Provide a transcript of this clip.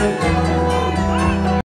Listen.